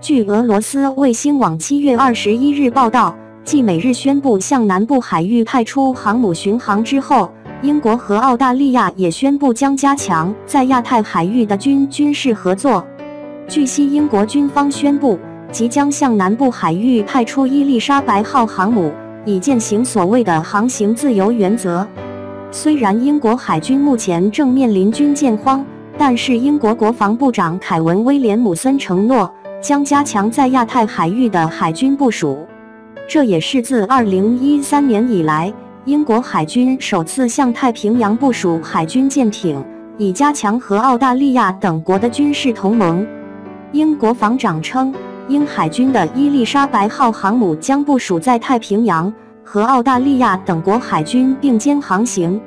据俄罗斯卫星网七月二十一日报道，继美日宣布向南部海域派出航母巡航之后，英国和澳大利亚也宣布将加强在亚太海域的军军事合作。据悉，英国军方宣布即将向南部海域派出伊丽莎白号航母，以践行所谓的航行自由原则。虽然英国海军目前正面临军舰荒，但是英国国防部长凯文·威廉姆森承诺将加强在亚太海域的海军部署。这也是自2013年以来，英国海军首次向太平洋部署海军舰艇，以加强和澳大利亚等国的军事同盟。英国防长称，英海军的伊丽莎白号航母将部署在太平洋。和澳大利亚等国海军并肩航行。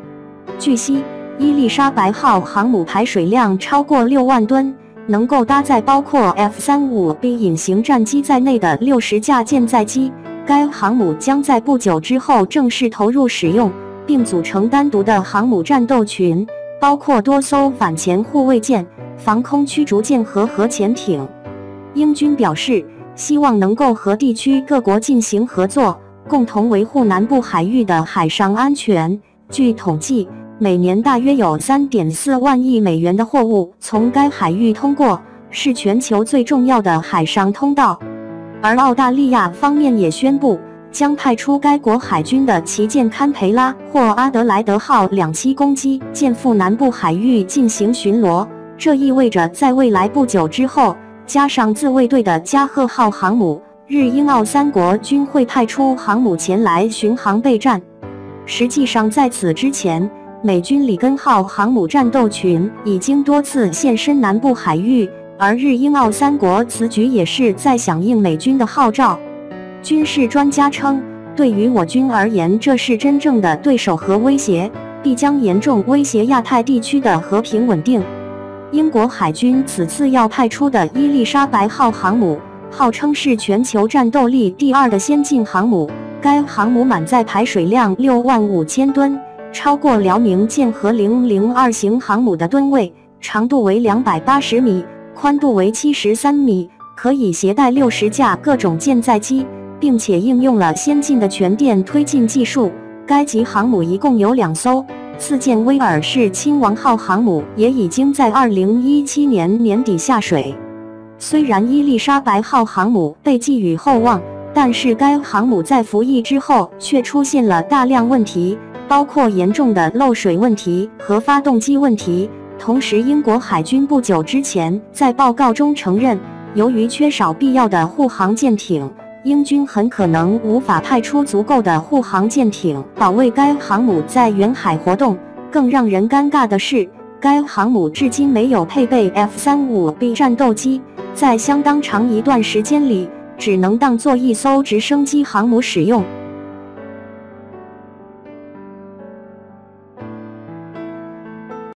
据悉，伊丽莎白号航母排水量超过六万吨，能够搭载包括 F-35B 隐形战机在内的六十架舰载机。该航母将在不久之后正式投入使用，并组成单独的航母战斗群，包括多艘反潜护卫舰、防空驱逐舰和核潜艇。英军表示，希望能够和地区各国进行合作。共同维护南部海域的海上安全。据统计，每年大约有三点四万亿美元的货物从该海域通过，是全球最重要的海上通道。而澳大利亚方面也宣布将派出该国海军的旗舰堪培拉或阿德莱德号两栖攻击舰赴南部海域进行巡逻。这意味着在未来不久之后，加上自卫队的加贺号航母。日英澳三国均会派出航母前来巡航备战。实际上，在此之前，美军里根号航母战斗群已经多次现身南部海域，而日英澳三国此举也是在响应美军的号召。军事专家称，对于我军而言，这是真正的对手和威胁，必将严重威胁亚太地区的和平稳定。英国海军此次要派出的伊丽莎白号航母。号称是全球战斗力第二的先进航母，该航母满载排水量六万五千吨，超过辽宁舰和零零二型航母的吨位，长度为两百八十米，宽度为七十三米，可以携带六十架各种舰载机，并且应用了先进的全电推进技术。该级航母一共有两艘，次舰威尔士亲王号航母也已经在二零一七年年底下水。虽然伊丽莎白号航母被寄予厚望，但是该航母在服役之后却出现了大量问题，包括严重的漏水问题和发动机问题。同时，英国海军不久之前在报告中承认，由于缺少必要的护航舰艇，英军很可能无法派出足够的护航舰艇保卫该航母在远海活动。更让人尴尬的是，该航母至今没有配备 F-35B 战斗机。在相当长一段时间里，只能当做一艘直升机航母使用。